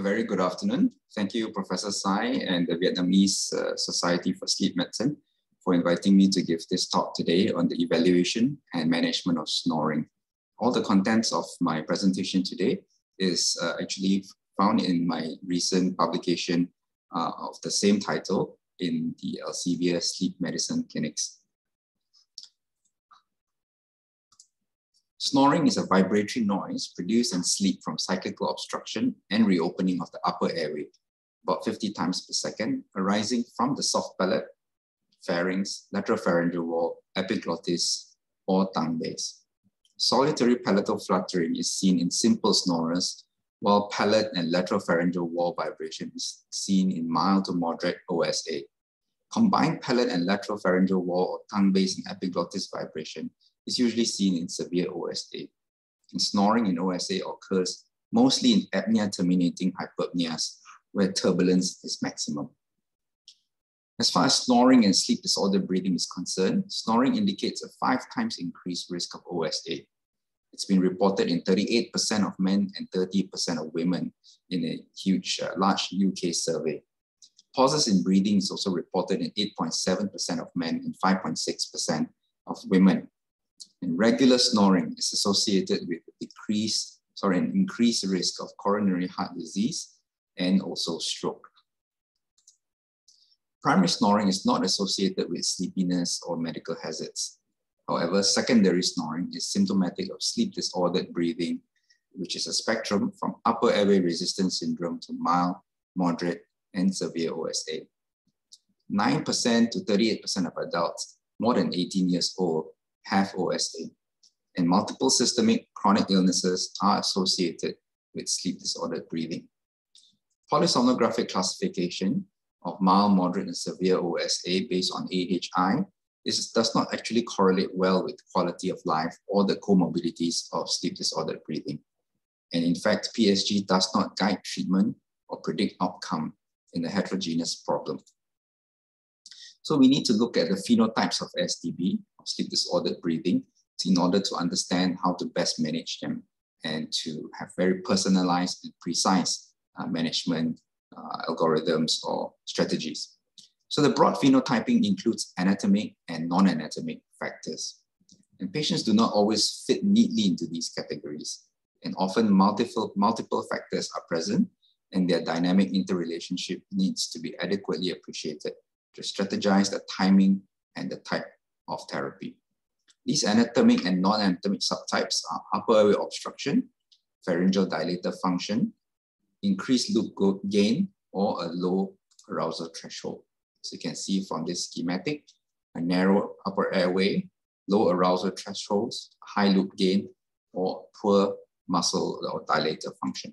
A very good afternoon. Thank you, Professor Sai and the Vietnamese uh, Society for Sleep Medicine for inviting me to give this talk today on the evaluation and management of snoring. All the contents of my presentation today is uh, actually found in my recent publication uh, of the same title in the Elsevier Sleep Medicine Clinics. Snoring is a vibratory noise produced in sleep from cyclical obstruction and reopening of the upper airway, about 50 times per second, arising from the soft palate, pharynx, lateral pharyngeal wall, epiglottis, or tongue base. Solitary palatal fluttering is seen in simple snorers, while palate and lateral pharyngeal wall vibration is seen in mild to moderate OSA. Combined palate and lateral pharyngeal wall or tongue base and epiglottis vibration is usually seen in severe OSA. And snoring in OSA occurs mostly in apnea terminating hyperpneas, where turbulence is maximum. As far as snoring and sleep disorder breathing is concerned, snoring indicates a five times increased risk of OSA. It's been reported in 38% of men and 30% of women in a huge, uh, large UK survey. Pauses in breathing is also reported in 8.7% of men and 5.6% of women and regular snoring is associated with decreased, sorry, an increased risk of coronary heart disease and also stroke. Primary snoring is not associated with sleepiness or medical hazards. However, secondary snoring is symptomatic of sleep disordered breathing, which is a spectrum from upper airway resistance syndrome to mild, moderate, and severe OSA. 9% to 38% of adults more than 18 years old have OSA, and multiple systemic chronic illnesses are associated with sleep disordered breathing. Polysomnographic classification of mild, moderate, and severe OSA based on AHI is, does not actually correlate well with quality of life or the comorbidities of sleep disordered breathing. And in fact, PSG does not guide treatment or predict outcome in a heterogeneous problem. So we need to look at the phenotypes of SDB, sleep disordered breathing, in order to understand how to best manage them and to have very personalized and precise uh, management uh, algorithms or strategies. So the broad phenotyping includes anatomic and non-anatomic factors. And patients do not always fit neatly into these categories. And often multiple, multiple factors are present and their dynamic interrelationship needs to be adequately appreciated to strategize the timing and the type of therapy. These anatomic and non-anatomic subtypes are upper airway obstruction, pharyngeal dilator function, increased loop gain, or a low arousal threshold. So you can see from this schematic, a narrow upper airway, low arousal thresholds, high loop gain, or poor muscle or dilator function.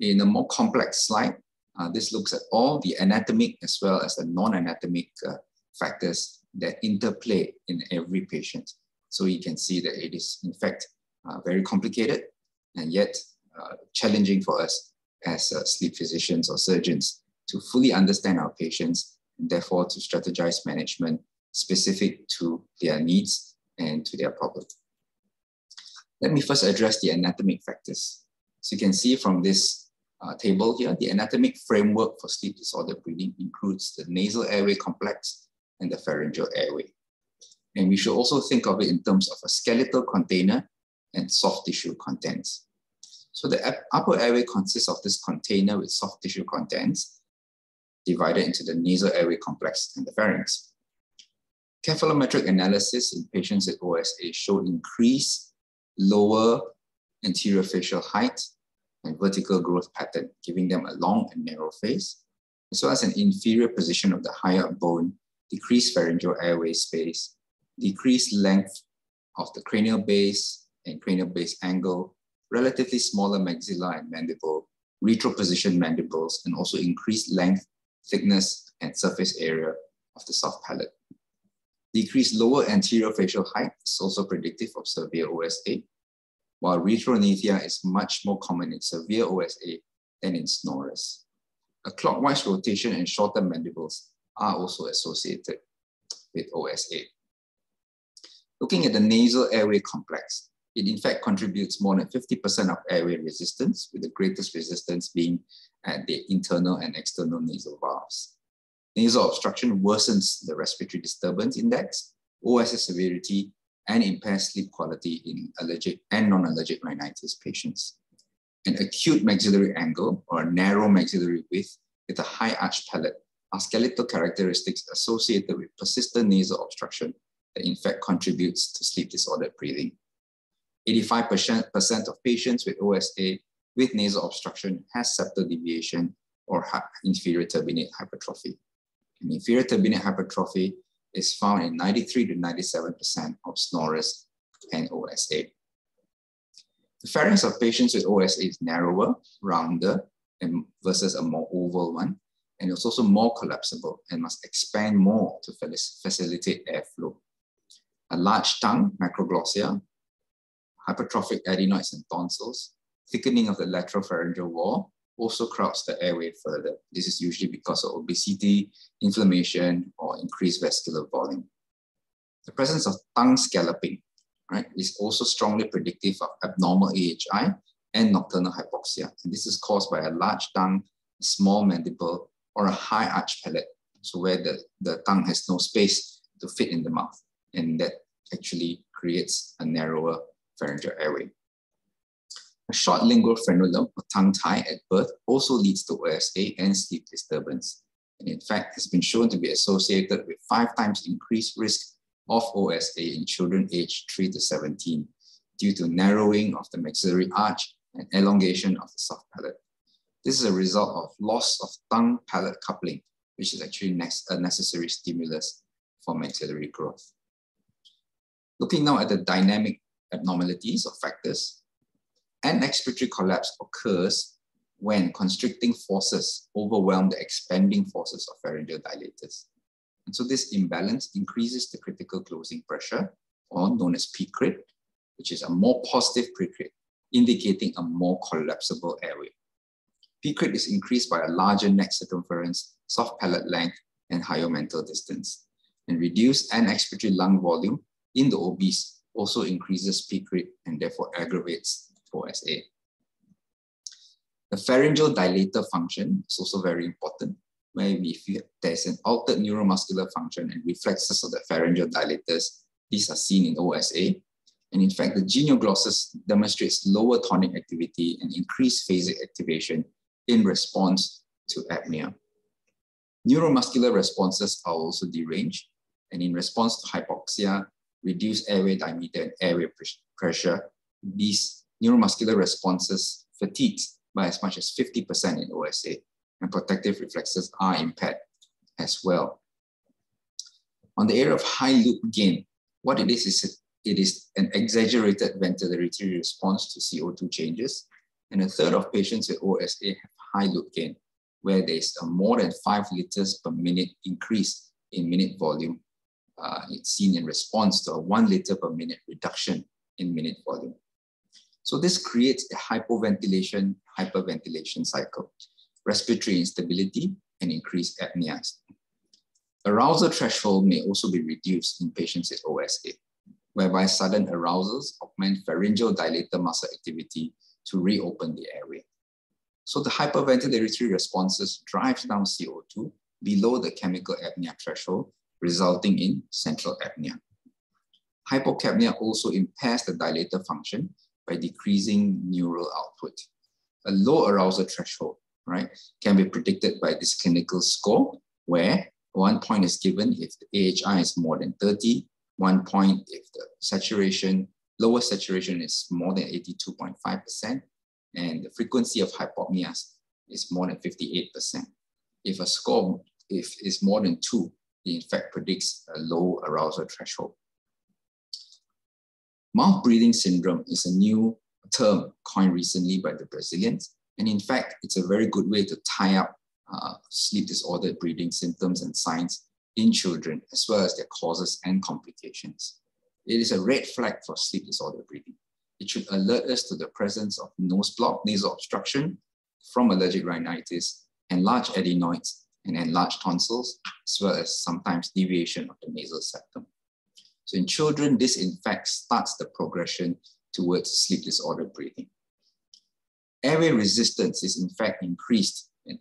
In a more complex slide, uh, this looks at all the anatomic as well as the non-anatomic uh, factors that interplay in every patient. So you can see that it is in fact uh, very complicated and yet uh, challenging for us as uh, sleep physicians or surgeons to fully understand our patients and therefore to strategize management specific to their needs and to their problem. Let me first address the anatomic factors. So you can see from this uh, table here, the anatomic framework for sleep disorder breathing includes the nasal airway complex and the pharyngeal airway. And we should also think of it in terms of a skeletal container and soft tissue contents. So the upper airway consists of this container with soft tissue contents divided into the nasal airway complex and the pharynx. Cephalometric analysis in patients with OSA showed increased lower anterior facial height and vertical growth pattern, giving them a long and narrow face, as well as an inferior position of the hyoid bone, decreased pharyngeal airway space, decreased length of the cranial base and cranial base angle, relatively smaller maxilla and mandible, retropositioned mandibles, and also increased length, thickness, and surface area of the soft palate. Decreased lower anterior facial height is also predictive of severe OSA, while retrognathia is much more common in severe OSA than in snorers. A clockwise rotation and shorter mandibles are also associated with OSA. Looking at the nasal airway complex, It in fact contributes more than 50% of airway resistance, with the greatest resistance being at the internal and external nasal valves. Nasal obstruction worsens the respiratory disturbance index, OSA severity, and impairs sleep quality in allergic and non-allergic rhinitis patients. An acute maxillary angle or a narrow maxillary width with a high arch palate are skeletal characteristics associated with persistent nasal obstruction that in fact contributes to sleep disordered breathing. 85% of patients with OSA with nasal obstruction has septal deviation or inferior turbinate hypertrophy. And inferior turbinate hypertrophy is found in 93 to 97% of snorers and OSA. The pharynx of patients with OSA is narrower, rounder, and versus a more oval one, and it's also more collapsible and must expand more to facilitate airflow. A large tongue, macroglossia, hypertrophic adenoids and tonsils, thickening of the lateral pharyngeal wall also crowds the airway further. This is usually because of obesity, inflammation, or increased vascular volume. The presence of tongue scalloping right, is also strongly predictive of abnormal AHI and nocturnal hypoxia. And this is caused by a large tongue, small mandible, or a high arch palate, so where the, the tongue has no space to fit in the mouth. And that actually creates a narrower pharyngeal airway. A short lingual frenulum or tongue tie at birth also leads to OSA and sleep disturbance. And in fact, has been shown to be associated with five times increased risk of OSA in children aged 3 to 17 due to narrowing of the maxillary arch and elongation of the soft palate. This is a result of loss of tongue-palate coupling, which is actually a necessary stimulus for maxillary growth. Looking now at the dynamic abnormalities or factors, an expiratory collapse occurs when constricting forces overwhelm the expanding forces of pharyngeal dilators. And so this imbalance increases the critical closing pressure, or known as Pcrit, which is a more positive Pcrit, indicating a more collapsible airway. Pcrit is increased by a larger neck circumference, soft palate length, and hyomental distance. And reduced end-expiratory lung volume in the obese also increases Pcrit and therefore aggravates OSA. The pharyngeal dilator function is also very important, where feel there's an altered neuromuscular function and reflexes of the pharyngeal dilators. These are seen in OSA. And in fact, the genioglossus demonstrates lower tonic activity and increased phasic activation in response to apnea. Neuromuscular responses are also deranged, and in response to hypoxia, reduced airway diameter and airway pressure, these neuromuscular responses fatigue by as much as 50% in OSA, and protective reflexes are impaired as well. On the area of high loop gain, what it is is it is an exaggerated ventilatory response to CO2 changes, and a third of patients with OSA have high loop gain, where there's a more than five liters per minute increase in minute volume. Uh, it's seen in response to a one liter per minute reduction in minute volume. So this creates a hypoventilation, hyperventilation cycle, respiratory instability, and increased apnea. Arousal threshold may also be reduced in patients with OSA, whereby sudden arousals augment pharyngeal dilator muscle activity to reopen the airway. So the hyperventilatory responses drives down CO2 below the chemical apnea threshold, resulting in central apnea. Hypocapnia also impairs the dilator function by decreasing neural output. A low arousal threshold, right, can be predicted by this clinical score where one point is given if the AHI is more than 30, one point if the saturation, lower saturation is more than 82.5%, and the frequency of hypopneas is more than 58%. If a score if is more than two, it in fact predicts a low arousal threshold. Mouth breathing syndrome is a new term coined recently by the Brazilians. And in fact, it's a very good way to tie up uh, sleep disordered breathing symptoms and signs in children, as well as their causes and complications. It is a red flag for sleep disordered breathing. It should alert us to the presence of nose block, nasal obstruction from allergic rhinitis, enlarged adenoids, and enlarged tonsils, as well as sometimes deviation of the nasal septum. So in children, this in fact starts the progression towards sleep disorder breathing. Airway resistance is in fact increased in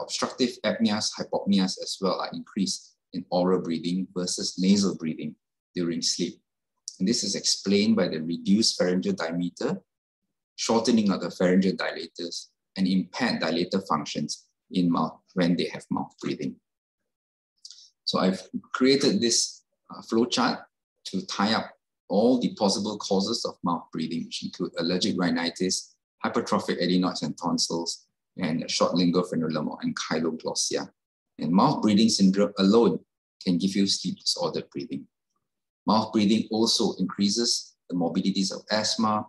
obstructive apneas, hypopneas as well are increased in oral breathing versus nasal breathing during sleep. And this is explained by the reduced pharyngeal diameter, shortening of the pharyngeal dilators, and impaired dilator functions in mouth when they have mouth breathing. So I've created this uh, flowchart to tie up all the possible causes of mouth breathing, which include allergic rhinitis, hypertrophic adenoids and tonsils, and short lingual frenulum or ankyloglossia. And mouth breathing syndrome alone can give you sleep disordered breathing. Mouth breathing also increases the morbidities of asthma,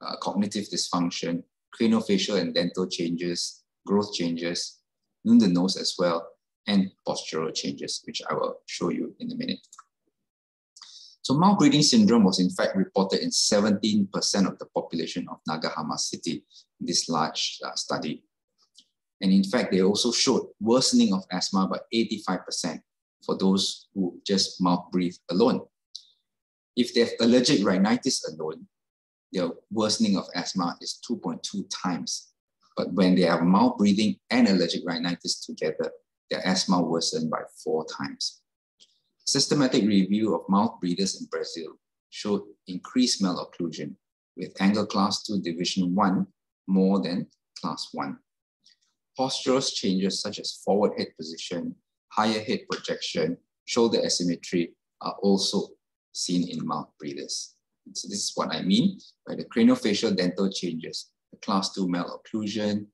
uh, cognitive dysfunction, craniofacial and dental changes, growth changes, in the nose as well, and postural changes, which I will show you in a minute. So mouth breathing syndrome was in fact reported in 17% of the population of Nagahama City in this large uh, study. And in fact, they also showed worsening of asthma by 85% for those who just mouth breathe alone. If they have allergic rhinitis alone, their worsening of asthma is 2.2 times. But when they have mouth breathing and allergic rhinitis together, their asthma worsened by four times. Systematic review of mouth breathers in Brazil showed increased malocclusion with angle class 2 division 1 more than class 1. Postural changes such as forward head position, higher head projection, shoulder asymmetry are also seen in mouth breathers. So this is what I mean by the craniofacial dental changes, the class 2 malocclusion,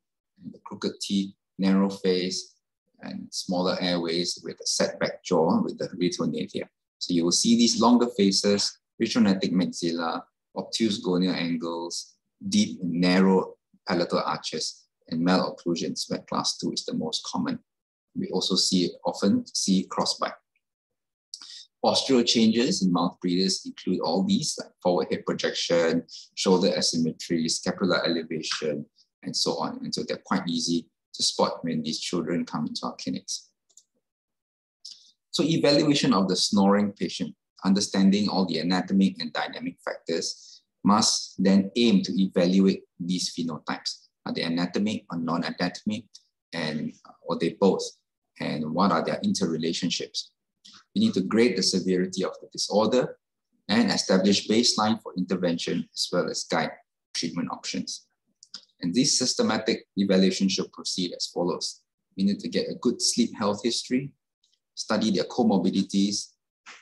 the crooked teeth, narrow face, and smaller airways with a setback jaw with the retrognathia. So you will see these longer faces, retrognathic maxilla, obtuse gonial angles, deep and narrow palatal arches, and malocclusions, where class 2 is the most common. We also see often see crossbite. Postural changes in mouth breathers include all these, like forward head projection, shoulder asymmetry, scapular elevation, and so on. And so they're quite easy to spot when these children come into our clinics. So evaluation of the snoring patient, understanding all the anatomic and dynamic factors, must then aim to evaluate these phenotypes. Are they anatomic or non-anatomic, and or they both? And what are their interrelationships? We need to grade the severity of the disorder and establish baseline for intervention as well as guide treatment options. And this systematic evaluation should proceed as follows. We need to get a good sleep health history, study their comorbidities,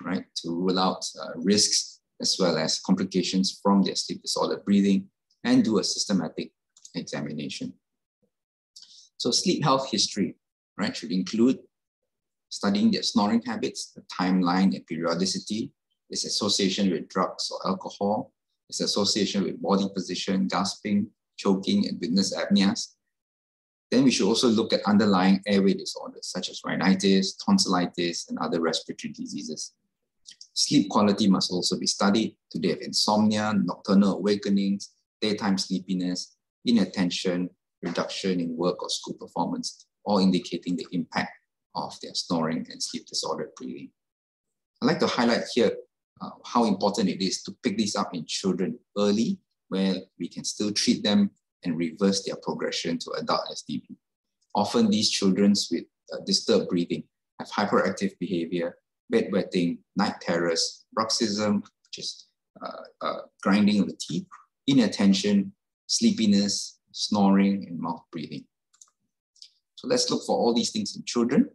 right, to rule out uh, risks as well as complications from their sleep disorder breathing, and do a systematic examination. So sleep health history, right, should include studying their snoring habits, the timeline and periodicity, its association with drugs or alcohol, its association with body position, gasping, choking, and witness apneas. Then we should also look at underlying airway disorders such as rhinitis, tonsillitis, and other respiratory diseases. Sleep quality must also be studied. Today have insomnia, nocturnal awakenings, daytime sleepiness, inattention, reduction in work or school performance, all indicating the impact of their snoring and sleep disordered breathing. I'd like to highlight here uh, how important it is to pick these up in children early where we can still treat them and reverse their progression to adult SDB. Often these children with uh, disturbed breathing have hyperactive behavior, bedwetting, night terrors, bruxism, which is uh, uh, grinding of the teeth, inattention, sleepiness, snoring, and mouth breathing. So let's look for all these things in children.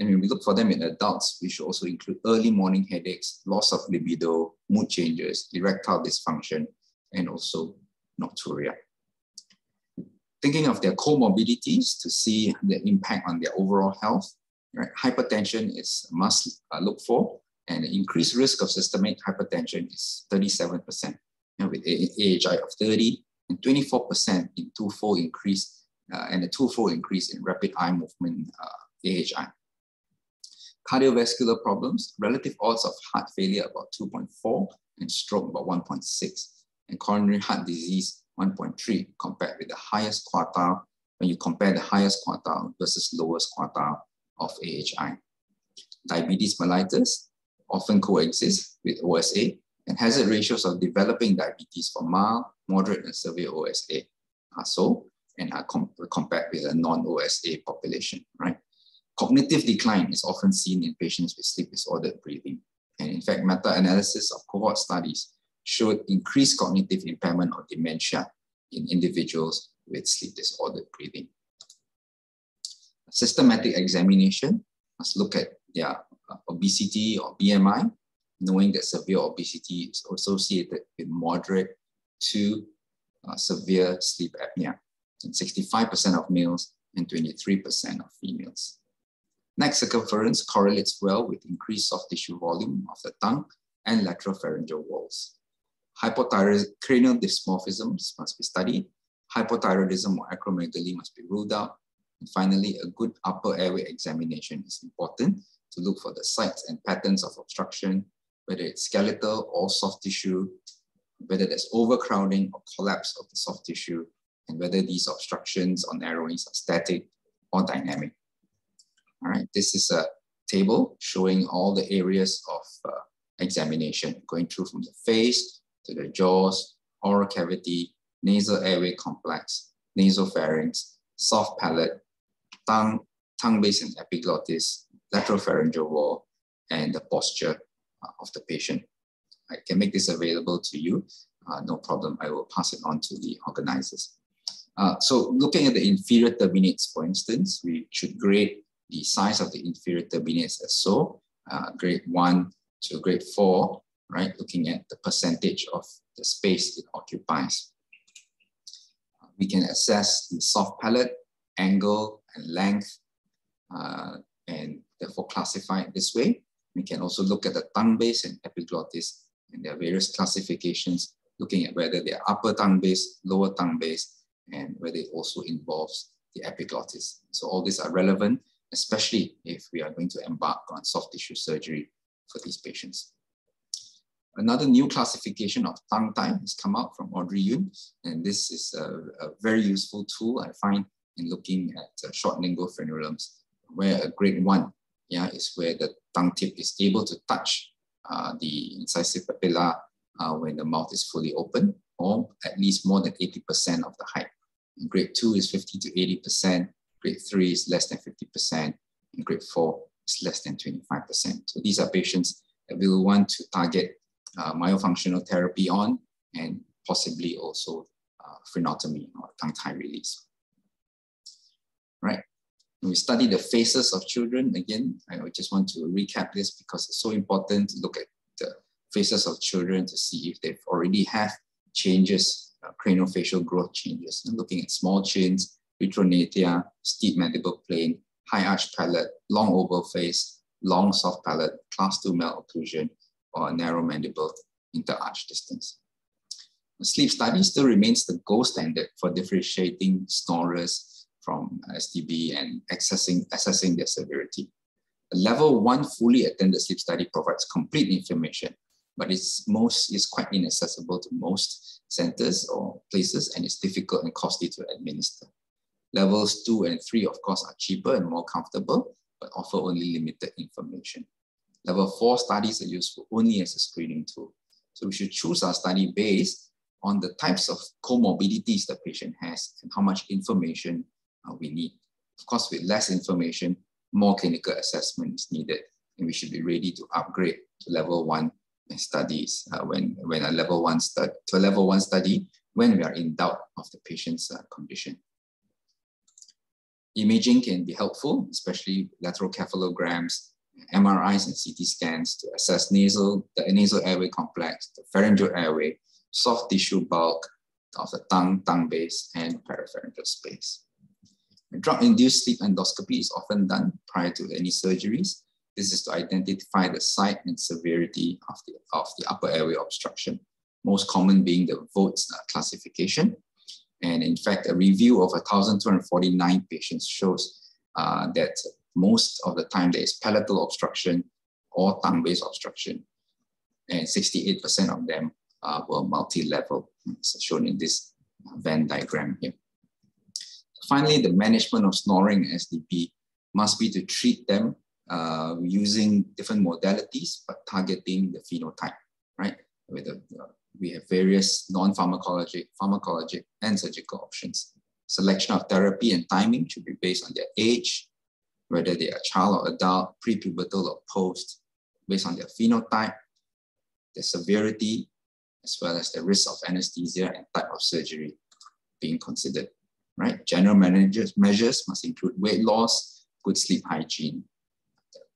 And when we look for them in adults, we should also include early morning headaches, loss of libido, mood changes, erectile dysfunction, and also nocturia. Thinking of their comorbidities to see the impact on their overall health, right? hypertension is must uh, look for, and the increased risk of systemic hypertension is 37%, and with AHI of 30 and 24% in two-fold increase, uh, and a two-fold increase in rapid eye movement uh, AHI. Cardiovascular problems, relative odds of heart failure about 2.4 and stroke about 1.6 and coronary heart disease 1.3 compared with the highest quartile when you compare the highest quartile versus lowest quartile of AHI. Diabetes mellitus often coexists with OSA And hazard ratios of developing diabetes for mild, moderate, and severe OSA are so and are com compared with a non-OSA population, right? Cognitive decline is often seen in patients with sleep disordered breathing. And in fact, meta-analysis of cohort studies showed increased cognitive impairment or dementia in individuals with sleep disordered breathing. Systematic examination must look at their obesity or BMI, knowing that severe obesity is associated with moderate to uh, severe sleep apnea in 65% of males and 23% of females. Neck circumference correlates well with increased soft tissue volume of the tongue and lateral pharyngeal walls. Hypothyroid cranial dysmorphisms must be studied. Hypothyroidism or acromegaly must be ruled out. And finally, a good upper airway examination is important to look for the sites and patterns of obstruction, whether it's skeletal or soft tissue, whether there's overcrowding or collapse of the soft tissue, and whether these obstructions or narrowings are static or dynamic. All right, this is a table showing all the areas of uh, examination, going through from the face to the jaws, oral cavity, nasal airway complex, nasopharynx, soft palate, tongue, tongue base and epiglottis, lateral pharyngeal wall, and the posture uh, of the patient. I can make this available to you. Uh, no problem. I will pass it on to the organizers. Uh, so looking at the inferior turbinates, for instance, we should grade the size of the inferior turbinates as so, uh, grade one to grade four, right? Looking at the percentage of the space it occupies. We can assess the soft palate, angle, and length, uh, and therefore classify it this way. We can also look at the tongue base and epiglottis, and there are various classifications looking at whether they are upper tongue base, lower tongue base, and whether it also involves the epiglottis. So all these are relevant, especially if we are going to embark on soft tissue surgery for these patients. Another new classification of tongue tie has come out from Audrey Yoon, and this is a, a very useful tool I find in looking at uh, short lingual frenulums, where a grade one yeah, is where the tongue tip is able to touch uh, the incisive papilla uh, when the mouth is fully open, or at least more than 80% of the height. And grade two is 50 to 80%, grade three is less than 50%, and grade four is less than 25%. So these are patients that we will want to target uh, myofunctional therapy on and possibly also uh, frenotomy or tongue tie release. Right. We study the faces of children, again, I just want to recap this because it's so important to look at the faces of children to see if they've already have changes, uh, craniofacial growth changes. And looking at small chins, retrognathia, steep mandible plane, high arch palate, long oval face, long soft palate, class 2 malocclusion, or a narrow mandible interarch distance. The sleep study still remains the gold standard for differentiating snorers from SDB and assessing, assessing their severity. A level one fully attended sleep study provides complete information, but it's most is quite inaccessible to most centers or places, and it's difficult and costly to administer. Levels two and three, of course, are cheaper and more comfortable, but offer only limited information. Level four studies are useful only as a screening tool. So we should choose our study based on the types of comorbidities the patient has and how much information uh, we need. Of course, with less information, more clinical assessment is needed, and we should be ready to upgrade to level one studies uh, when, when a level one study to a level one study when we are in doubt of the patient's uh, condition. Imaging can be helpful, especially lateral cephalograms, MRIs and CT scans to assess nasal, the nasal airway complex, the pharyngeal airway, soft tissue bulk of the tongue, tongue base, and parapharyngeal space. Drug-induced sleep endoscopy is often done prior to any surgeries. This is to identify the site and severity of the, of the upper airway obstruction, most common being the VOTES classification. And in fact, a review of 1,249 patients shows uh, that most of the time there is palatal obstruction or tongue-based obstruction. And 68% of them uh, were multi-level, shown in this Venn diagram here. Finally, the management of snoring SDB must be to treat them uh, using different modalities, but targeting the phenotype, right? with a, uh, we have various non-pharmacologic, pharmacologic, and surgical options. Selection of therapy and timing should be based on their age, whether they are child or adult, prepubertal or post, based on their phenotype, the severity, as well as the risk of anesthesia and type of surgery being considered, right? General measures, measures must include weight loss, good sleep hygiene.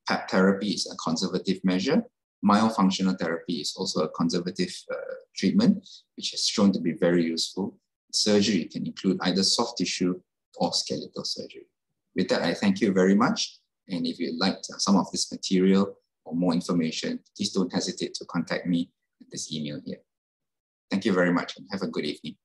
PEP therapy is a conservative measure. Myofunctional therapy is also a conservative uh, treatment, which has shown to be very useful. Surgery can include either soft tissue or skeletal surgery. With that, I thank you very much. And if you'd like some of this material or more information, please don't hesitate to contact me at this email here. Thank you very much and have a good evening.